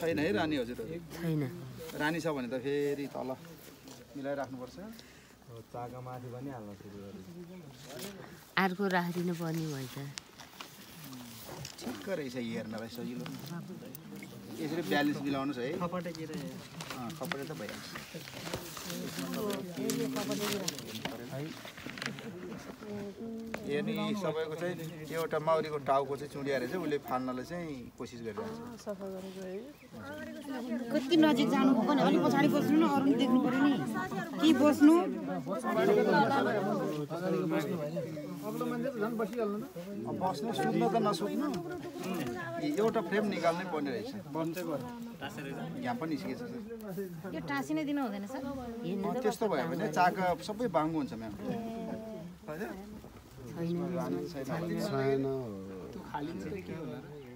छैन है रानी हजुरहरू छैन। रानी छ भने त फेरि तल मिलाइराख्नुपर्छ। चाका माथि पनि हाल्न सुरु गरेँ अर्को राखिदिनु पर्ने भएछ ठिक्क रहेछ हेर्नलाई सजिलो। यसरी ब्यालेन्स मिलाउनुहोस् है। अँ, खपडे त भइहाल्छ। यी सबैको चाहिँ एउटा माउरीको टाउको चाहिँ चुडिया रहेछ उसले फाल्नलाई चाहिँ कोसिस गरिरहेको छ। कति नजिक जानु पनि अलिक पछाडि बस्नु न अरू देख्नु पर्यो नि। कि बस्नु? अब बस्नु सुत्नु त नसुत्नु। यी एउटा फ्रेम निकाल्नै पर्ने रहेछ। यहाँ पनि निस्केछ सर। यो टाँसिनै दिनु हुँदैन सर। त्यस्तो भयो भने चाका सबै बाङ्गो हुन्छ म्याम। छैन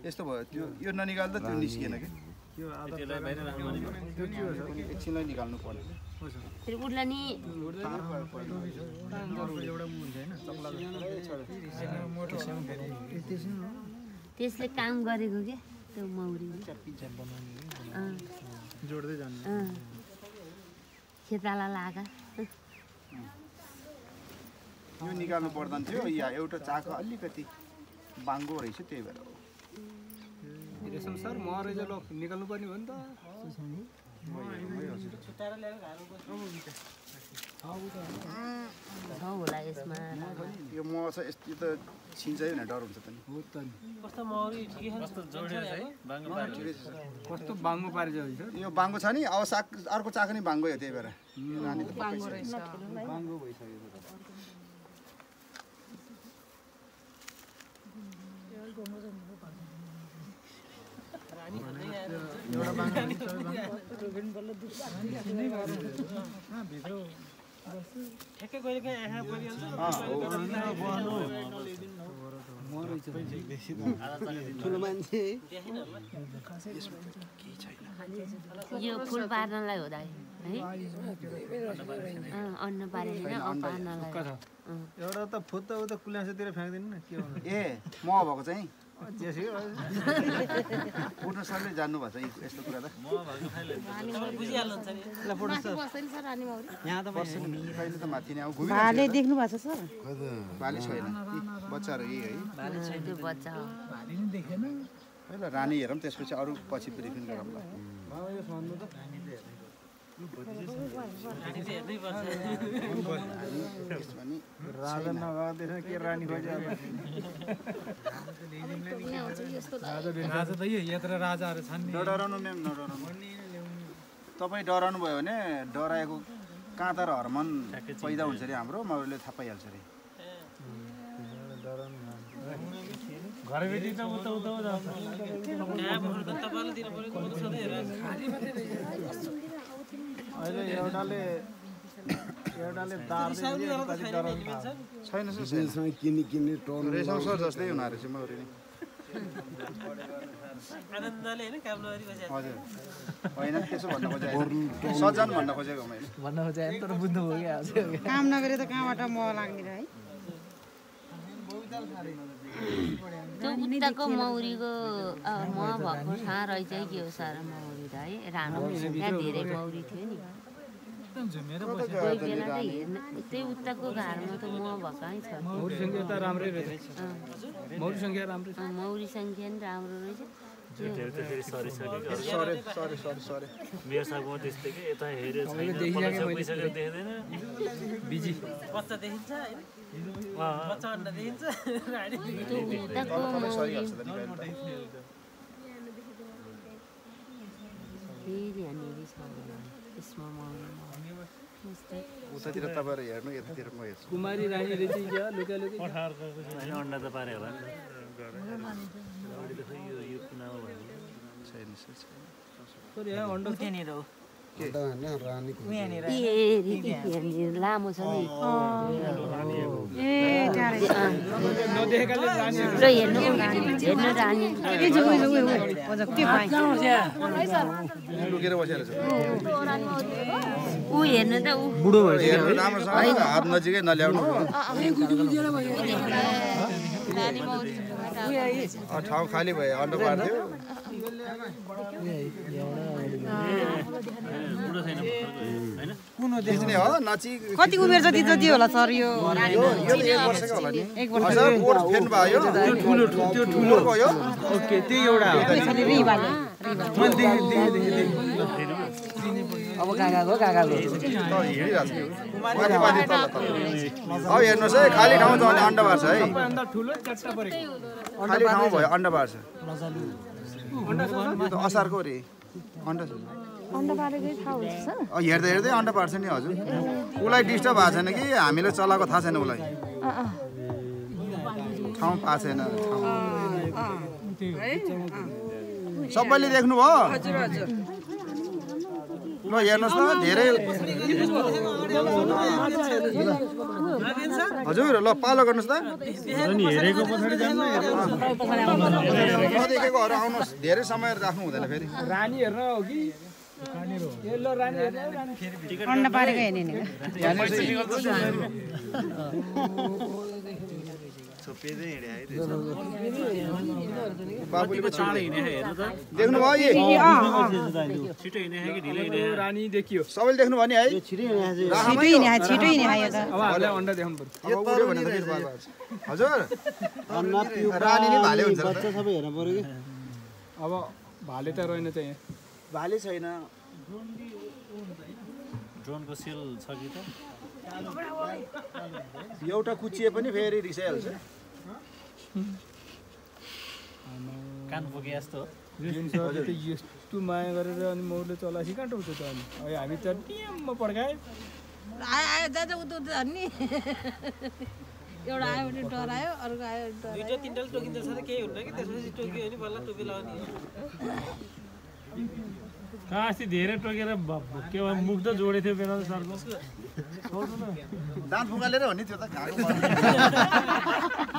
यस्तो भयो। त्यो यो ननिकाल्दा त्यो निस्किएन कि? एकछिनलाई निकाल्नु पर्ने त्यसले काम गरेको के? त्यो मौरीले। अँ। अँ। खेताला लागा यो निकाल्नु पर्दैन थियो या एउटा चाका अलिकति बाङ्गो रहेछ त्यही भएर हो। रेशम सर म रहेछ ल निकाल्नु पर्ने हो नि त छ होला यसमा यो म चाहिँ यस्तो त छिन्छ भनेर डर हुन्छ त नि। ठिकै छ सर। कस्तो बाङ्गो पारेछ यो बाङ्गो छ नि अब साक अर्को चाका नि बाङ्गो हो त्यही भएर। यो रानी त पक्कै यो फुल पार्नलाई हो दाइ है? अँ, अन्न पारेन पार्नलाई। एउटा त फुत त उता कुल्यासतिर फ्याँक्दिनु न के भन्नु ए म भएको चाहिँ? जेसुकै पूर्ण सरले जान्नुभएको छ यी- यस्तो कुरा त। बस्दैन सर रानी मौरी। पर्छ नि। कहिले त माथि नै भाले देख्नु भएको छ सर। बाली छैन। बच्चाहरू यही है। पहिला रानी हेरौँ त्यसपछि अरू पछि ब्रिफिङ गरौँ ल। राजा के रानी तपाईँ डराउनु भयो भने डराएको काँता र हर्मोन पैदा हुन्छ अरे हाम्रो मौरीले थाहा पाइहाल्छ अरे अहिले एउटाले एउटाले दार्दै दियो, कति डराउनु थाहा। छैन सर छैन किनी किनी टर्न रेशम सर जस्तै नै। काम नगरे त कहाँबाट मह लाग्ने है उताको मौरीको म भएको ठाउँ रहेछ कि हो सारा मौरी त है रानो त्यहाँ धेरै मौरी थियो नि। कोही बेला त हेर्न त्यही उताको घरमा त म भएकै छ मौरी सङ्ख्या त राम्रै रहेछ। अँ, मौरी सङ्ख्या राम्रै छ। मौरी सङ्ख्या नि राम्रो रहेछ। त्यो सरे सरे सरे सरे मेरो सागमा त्यस्तै कि यता हेऱ्यो छैन देखिसकेँ पल्लो मैले। पैसा देख्दैन। बिजी। फेरि यहाँनिर छ होला। यसमा मौरी यस्तै उतातिर तपाईँहरू हेर्नु यतातिर म हेर्छु कुमारी रानी रहेछ क्या लुका लुकी होइन अन्डा त पारे होला नि छैन सर छैन अन्डा त्यहाँनिर हो लामो छ नि ल हेर्नु हेर्नु रानी ऊ हेर्नु त ऊ बुढो भयो हेर्नु राम्रोसँग हात नजिकै नल्याउनु ठाउँ खाली भयो अन्डा पार्थ्यो बुढो छैन होइन खिच्ने हो। नची कति उमेर जति जति होला सर यो अब हेर्नुहोस् है खाली ठाउँ छ भने अन्डा पार्छ है। सबैभन्दा ठुलो चट्टा परेको खाली ठाउँ भयो अन्डा पार्छ यो त असारको रे। अन्डा छ। अन्डा पारेकै थाहा हुन्छ। सर अँ, हेर्दै हेर्दै अन्डा पार्छ नि हजुर। उसलाई डिस्टर्ब भएको छैन कि? हामीले चलाएको थाहा छैन उसलाई। ठाउँ पाएको छैन। ठाउँ सबैले देख्नुभयो। ल हेर्नुहोस् त धेरै हजुर ल पालो गर्नुहोस् त नदेखेकोहरू आउनुहोस्। धेरै समय राख्नु हुँदैन फेरि। रानी हेर्न हो कि? ए ल रानी हेर्न रानी अन्डा पारेको हेर्ने रानी देखियो सबैले देख्नुभयो नि है छिटो हिँडे छिटो हिँडे आयो त अब। हजुर भाले हुन्छ नि त। सबै हेर्नु पर्यो कि अब भाले त रहेन त यहाँ भाले छैन ड्रोनको सेल छ कि त एउटा कुचिए पनि फेरि रिसाइहाल्छ कान पुगे जस्तो। यस्तो माया गरेर अनि मौले चलासी कहाँ टोक्छ त अनि? हामी त टियममा पड्कायो। आयो आयो दादा उता उता नि एउटा आयो भने डरायो अर्को आयो दुईवटा तिनवटा टोकिँदो रहेछ त केही हुन्न कि त्यसपछि टोक्यो भने बल्ल टोपी लगाउने। अस्ति धेरै टोकेर के भयो मुख त जोडेको थियो बेला सरको दाँत फुकालेर हो नि त्यो त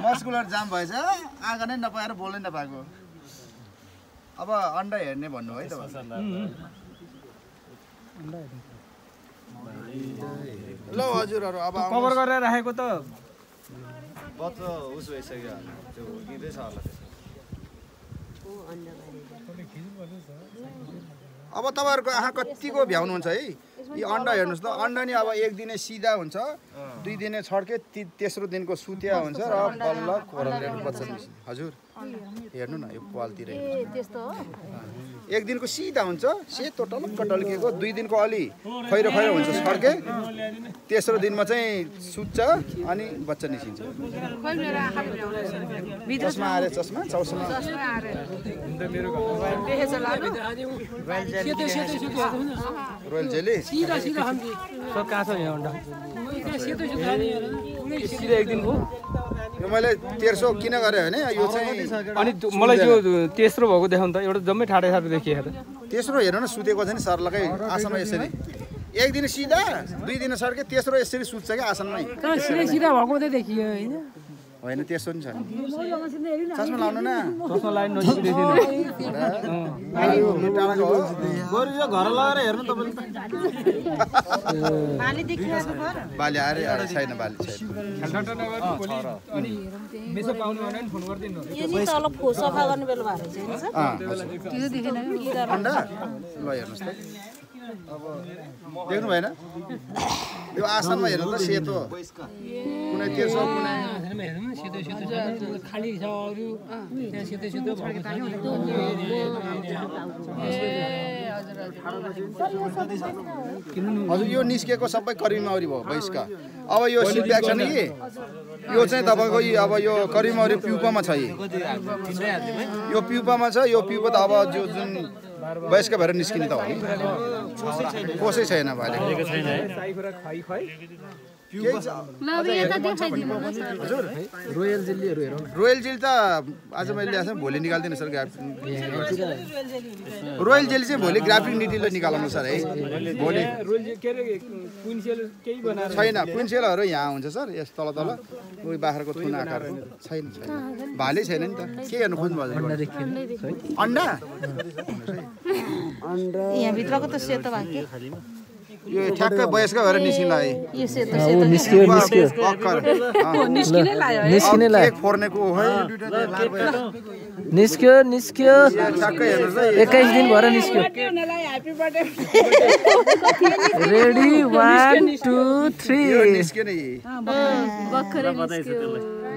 मस्कुलर जाम भएछ आँखा नै नपाएर बोल्नै नपाएको अब अन्डा हेर्ने भन्नु है त ल हजुरहरू अब कभर गरेर राखेको त बच्चा उस भइसक्यो त्यो हुर्किँदैछ होला अब तपाईँहरूको आँखा कतिको भ्याउनुहुन्छ है? यी अन्डा हेर्नुहोस् त अन्डा नि अब एक दिने सिधा हुन्छ दुई दिने छड्के ति तेस्रो दिनको सुत्या हुन्छ र बल्ल बच्चा निस्किन्छ हजुर। हेर्नु न यो पालतिर एक दिनको सिधा हुन्छ सेतो टलक्क टल्किएको दुई दिनको अलि खैरो खैरो हुन्छ छड्के तेस्रो दिनमा चाहिँ सुत्छ अनि बच्चा निस्किन्छ। चस्मा आएर चस्मा चौसमा। Royal jelly. सब कहाँ छ एक दिनको यो मैले तेर्सो किन गरेँ भने यो चाहिँ अनि मलाई त्यो तेस्रो भएको देखाउनु त एउटा जम्मै ठाडै ठाडो देखियो त तेस्रो हेर्नु न सुतेको छ नि सर्लकै आसनमा यसरी। एक दिन सिधा दुई दिन सड्के तेस्रो यसरी सुत्छ क्या आसनमै। सिधै सिधा भएको मात्रै देखियो होइन। होइन त्यसो नि छ नि चस्मा लाउनु न। चस्मा लाइन घर लगाएर हेर्नु तपाईँले बाली आएर आएर छैन बाली छैन। ल हेर्नुहोस् त। अब देख्नु भएन यो आसनमा हेर्नु त सेतो कुनै तेर्सो छ हजुर यो निस्केको सबै करिमौरी भयो भैँसका अब यो सिटब्याग छ नि कि? यो चाहिँ तपाईँको अब यो करिमौरी प्युपामा छ यी। यो प्युपामा छ यो प्युपा त अब जो जुन वयस्क भएर निस्किने त हो नि। कोसै छैन। भाइले रोयल जिल्लीहरू हेरौँ रोयल जेल त आज मैले ल्याएको छु भोलि निकालिदिनु सर ग्राफिक रोयल जेल चाहिँ भोलि ग्राफिक नीतिले निकाल्नु सर है भोलि छैन कुन्सेलहरू यहाँ हुन्छ सर यस तल तल उयो बाख्राको थुन आकारको छैन छैन भाले छैन नि त के हेर्नु खोज्नु भयो अन्डा यहाँभित्रको त सेतो भएको के यो ठ्याक्कै वयस्क भएर निस्क्यो निस्क्यो। निस्किनै एक्काइस दिन भएर निस्क्यो। रेडी वान टू थ्री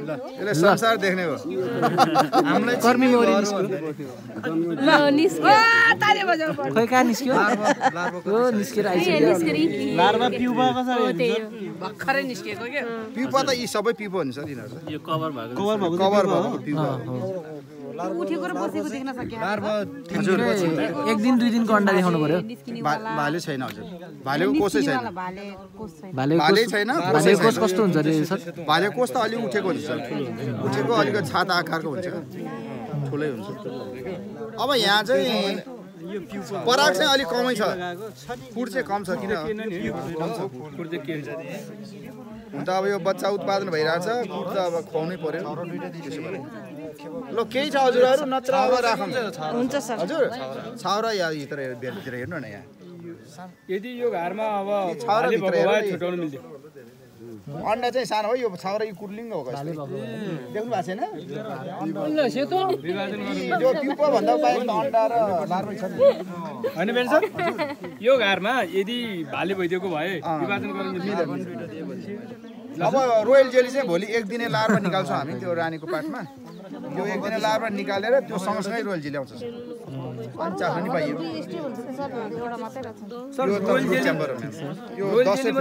यसले संसार देख्ने हो हामीलाई कर्मी कहाँ निस्क्यो निस्केर भर्खरै निस्किएको क्या पिउपा त यी सबै पिउपा हुन्छ यिनीहरू त यो कभर भएको कभर भएको कभर भएको पिउपा उठेको र बसेको देख्न सके हजुर एक दिन दुई दिनको अन्डा देखाउनु पर्यो। भाले छैन हजुर। भालेको कोसै छैन। भाले कोस छैन। भाले छैन भाले कोसै। कस्तो हुन्छ अरे सर? भाले कोष त अलिक उठेको हुन्छ। उठेको अलिक छाता आकारको हुन्छ। ठुलै हुन्छ। अब यहाँ चाहिँ पराग चाहिँ अलिक कमै छ। फुड चाहिँ कम छ किन? हुन त अब यो बच्चा उत्पादन भइरहेछ फुड त अब खुवाउनै पर्यो। त्यसो भएर। ल केही छ हजुरहरू नत्र अब राखौँ हुन्छ सर हजुर छाउरा या भित्र भित्र हेर्नु न यहाँ यदि यो घरमा अब। छुट्याउनु मिल्थ्यो अन्डा चाहिँ सानो हो यो छाउरा यो कुर्लिङ्ग हो कसले देख्नु भएको छैन विभाजन गर्नु यो पिउपा भन्दा बाहेक त अन्डा र लार्वा छ नि होइन बेन सर यो घरमा यदि भाले भइदिएको भए विभाजन गर्नु मिल्थ्यो अब रोयल जेली चाहिँ भोलि एक दिने लार्वा निकाल्छौँ हामी त्यो रानीको पाठमा यो एक दिने लार्वा निकालेर त्यो सँगसँगै रोयल जेली आउँछ अनि चाख्न नि पाइयो सर एउटा मात्रै रहेछ यो दसैँ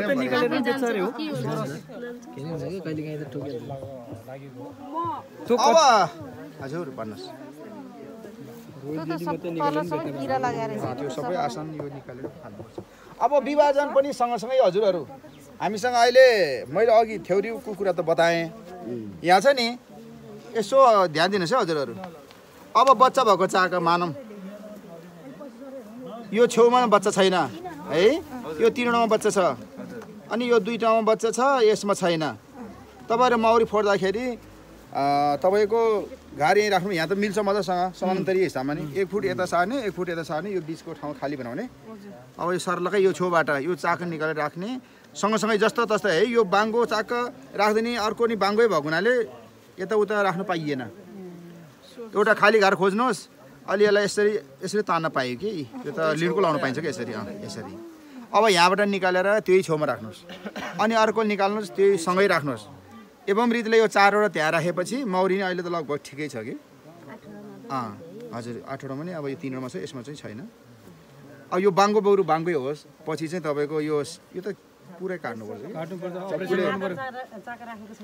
अब हजुर भन्नुहोस्। त्यो सबै आसन यो निकालेर खानुपर्छ। अब विभाजन पनि सँगसँगै हजुरहरू हामीसँग अहिले मैले अघि थ्योरीको कुरा त बताएँ। यहाँ छ नि यसो ध्यान दिनुहोस् है हजुरहरू। अब बच्चा भएको चाका मानौँ। यो छेउमा बच्चा छैन है? यो तिनवटामा बच्चा छ। अनि यो दुईवटामा बच्चा छ यसमा छैन। तपाईँहरू मौरी फोड्दाखेरि तपाईँको घार यहीँ राख्नु यहाँ त मिल्छ मजासँग समानान्तरी हिसाबमा नि। एक फुट यता सार्ने एक फुट यता सार्ने यो बिचको ठाउँ खाली बनाउने। अब यो सर्लकै यो छेउबाट यो चाक निकालेर राख्ने। सँगसँगै जस्तो तस्तै है यो बाङ्गो चाक राख्दिने अर्को नि बाङ्गै भएको हुनाले यताउता राख्नु पाइएन। एउटा खाली घर खोज्नुहोस्। अलि यसलाई यसरी यसरी तान्न पाइयो कि? यो त लिडको लाउनु पाइन्छ कि यसरी? अँ, यसरी। अब यहाँबाट निकालेर त्यही छेउमा राख्नुहोस्। अनि अर्को निकाल्नुहोस् त्यही सँगै राख्नुहोस्। एवं रीतिले यो चारवटा त्यहाँ राखेपछि मौरी नै अहिले त लगभग ठिकै छ कि? अँ हजुर आठवटामा नि अब यो तिनवटामा छ यसमा चाहिँ छैन। अब यो बाङ्गो बौरू बाङ्गै होस्। पछि चाहिँ तपाईँको यो यो त पुरै काट्नुपर्छ कि?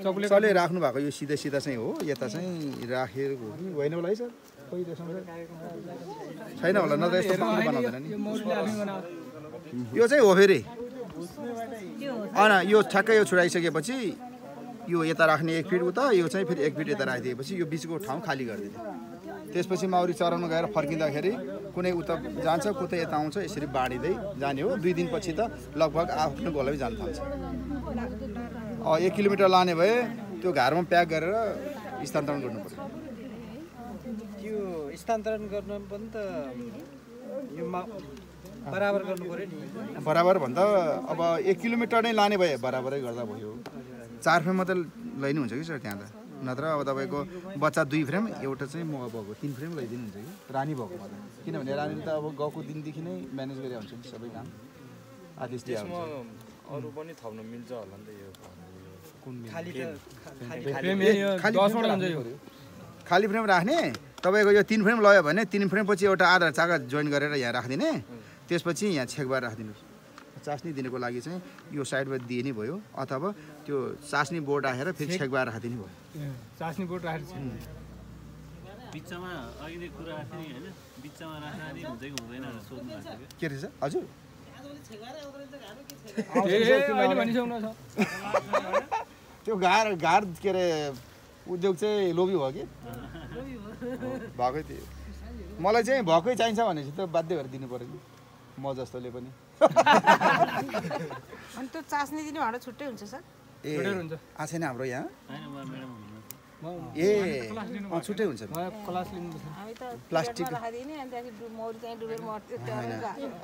कसले राख्नु भएको यो सिधा सिधा चाहिँ हो यता चाहिँ हो कि होइन होला है सर? छैन होला न त यस्तो बनाउँदैन नि। यो चाहिँ हो फेरि। अन यो ठ्याक्कै यो छुडाइसकेपछि यो यता राख्ने एक फिट उता यो चाहिँ फेरि एक फिट यता राखिदिएपछि यो बिचको ठाउँ खाली गरिदिने। त्यसपछि माउरी चराउन गएर फर्किँदाखेरि कुनै उता जान्छ कुतै यता आउँछ यसरी बाँडिँदै जाने हो। दुई दिनपछि त लगभग आफ्नो गोलाइ जान थाल्छ। एक किलोमिटर लाने भए त्यो घरमा प्याक गरेर स्थानान्तरण गर्नु पर्छ। त्यो स्थानान्तरण गर्न पनि त बराबर गर्नु पऱ्यो नि। बराबर भन्दा अब एक किलोमिटर नै लाने भए बराबरै गर्दा भयो। चार फ्रेम मात्रै लैनु हुन्छ कि सर त्यहाँ त? नत्र अब तपाईँको बच्चा दुई फ्रेम एउटा चाहिँ म भएको तिन फ्रेम लैदिनु हुन्छ कि? रानी भएको मात्रै। किनभने रानीले त अब गएको दिनदेखि नै म्यानेज गरे हुन्छ नि सबै काम। आदेश अरू पनि थप्न मिल्छ होला नि त यो खाली त खाली फ्रेम राख्नु यो। पऱ्यो। खाली फ्रेम राख्ने? तपाईँको यो तिन फ्रेम लयो भने तिन फ्रेम पछि एउटा आधा चाका जोइन गरेर यहाँ राखिदिने। त्यसपछि यहाँ छेकबार राखिदिनुहोस्। चास्नी दिनुको लागि चाहिँ यो साइडमा दिए नै भयो अथवा त्यो चास्नी बोर्ड राखेर फेरि छेकबार राखिदिने भयो। चास्नी बोट राखेर छ। बिचमा अघि नै कुरा राख्थेँ नि होइन? बिचमा राख्दाखेरि हुन्छ कि हुँदैन सोध्नु के रहेछ? हजुर। त्यो घार घार के अरे उद्योग चाहिँ लोभी भयो कि? भएकै थियो। मलाई चाहिँ भएकै चाहिन्छ भनेपछि त बाध्य भएर दिनु पऱ्यो नि। म जस्तोले पनि। अनि त्यो चास्नी दिने भाँडा छुट्टै हुन्छ सर? ए छुट्टै हुन्छ। आ छैन हाम्रो यहाँ? ए छुट्टै हुन्छ। नि। क्लास लिनुपर्छ हामी त प्लास्टिक।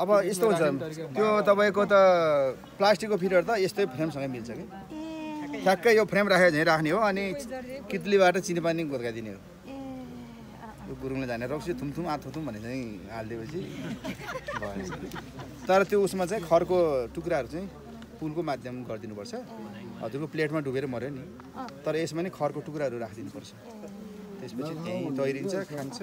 अब यस्तो हुन्छ त्यो तपाईँको त प्लास्टिकको फिटर त यस्तै फ्रेमसँगै मिल्छ कि? ठ्याक्कै यो फ्रेम राखेर झैँ राख्ने हो अनि कित्लीबाट चिनीपानी गोर्खाइदिने हो। यो गुरुङले जाने रक्सी थुमथुम आथुथुम भने चाहिँ हालिदिएपछि। भएछ तर त्यो उसमा चाहिँ खरको टुक्राहरू चाहिँ पुलको माध्यम गरिदिनुपर्छ। हजुरको प्लेटमा डुबेर मऱ्यो नि। तर यसमा नि खरको टुक्राहरू राखिदिनुपर्छ। त्यसपछि त्यहीँ तैरिन्छ खान्छ।